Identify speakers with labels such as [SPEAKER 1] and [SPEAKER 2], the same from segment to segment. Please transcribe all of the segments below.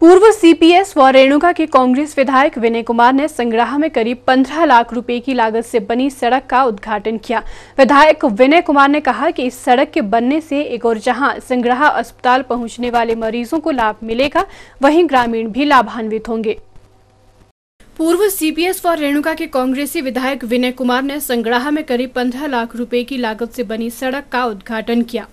[SPEAKER 1] पूर्व सीपीएस व रेणुका के कांग्रेस विधायक विनय कुमार ने संग्रह में करीब 15 लाख रुपए की लागत से बनी सड़क का उद्घाटन किया। विधायक विनय कुमार ने कहा कि इस सड़क के बनने से एक और जहाँ संग्रह अस्पताल पहुँचने वाले मरीजों को लाभ मिलेगा, वहीं ग्रामीण भी लाभान्वित होंगे। पूर्व सीपीएस व रेणुका के कांग्रेसी विधायक विनय कुमार ने संग्रह में करीब 15 लाख रुपए की लागत से बनी सड़क का उद्घाटन किया।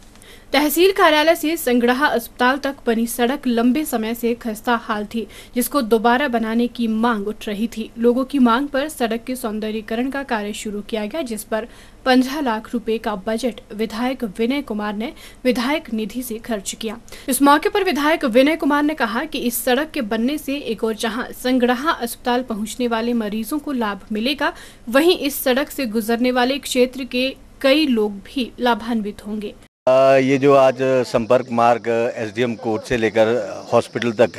[SPEAKER 1] तहसील कार्यालय से संग्रह अस्पताल तक बनी सड़क लंबे समय से खस्ता हाल थी, जिसको दोबारा बनाने की मांग उठ रही थी। लोगों की मांग पर सड़क के सौंदर्यीकरण का कार्य शुरू किया गया, जिस पर 15 लाख रुपए का बजट विधायक विनय कुमार ने विधायक निधि से खर्च किया। इस मौके पर विधायक विनय कुमार ने कहा कि इस सड़क के बनने से एक और जहाँ संग्रह अस्पताल पहुँचने वाले मरीजों को लाभ मिलेगा, वहीं इस सड़क से गुजरने वाले क्षेत्र के कई लोग भी लाभान्वित होंगे।
[SPEAKER 2] ये जो आज संपर्क मार्ग एसडीएम कोर्ट से लेकर हॉस्पिटल तक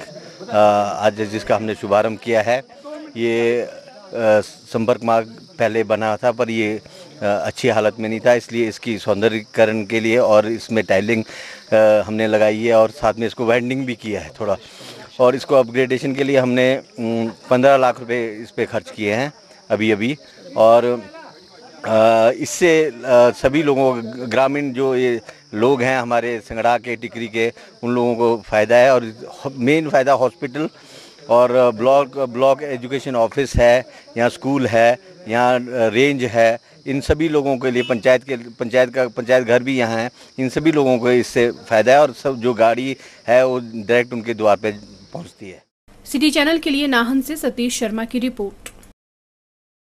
[SPEAKER 2] आज जिसका हमने शुभारंभ किया है, ये संपर्क मार्ग पहले बना था, पर ये अच्छी हालत में नहीं था, इसलिए इसकी सौंदर्यकरण के लिए और इसमें टाइलिंग हमने लगाई है और साथ में इसको वेंडिंग भी किया है थोड़ा। और इसको अपग्रेडेशन के लिए हमने पंद्रह लाख रुपए इस पर खर्च किए हैं अभी अभी और इससे सभी लोगों, ग्रामीण जो ये लोग हैं हमारे संगड़ा के, टिकरी के, उन लोगों को फ़ायदा है और मेन फ़ायदा हॉस्पिटल और ब्लॉक ब्लॉक एजुकेशन ऑफ़िस है, यहाँ स्कूल है, यहाँ रेंज है, इन सभी लोगों के लिए पंचायत के, पंचायत का, पंचायत घर भी यहाँ है, इन सभी लोगों को इससे फ़ायदा है और सब जो गाड़ी है वो डायरेक्ट उनके द्वार पर पहुँचती है।
[SPEAKER 1] सिटी चैनल के लिए नाहन से सतीश शर्मा की रिपोर्ट।